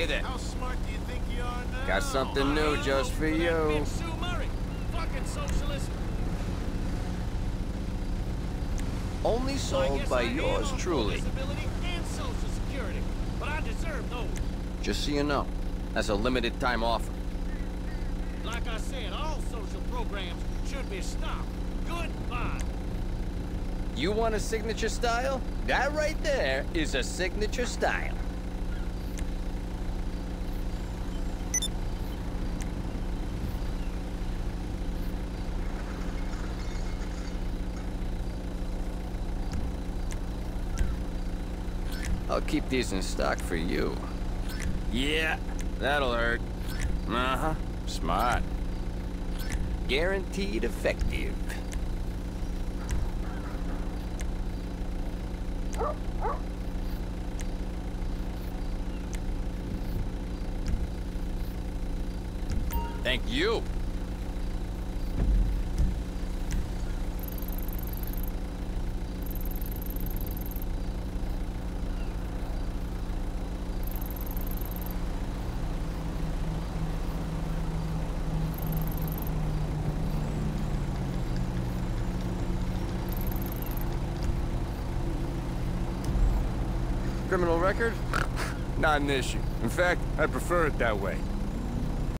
Hey there. How smart do you think you are now? Got something new just for you. Sue Murray. Fucking socialist. Only sold by yours truly. And Social Security. But I deserve those. Just so you know, that's a limited time offer. Like I said, all social programs should be stopped. Goodbye. You want a signature style? That right there is a signature style. I'll keep these in stock for you. Yeah, that'll hurt. Uh-huh, smart. Guaranteed effective. Thank you. Criminal record? Not an issue. In fact, I prefer it that way.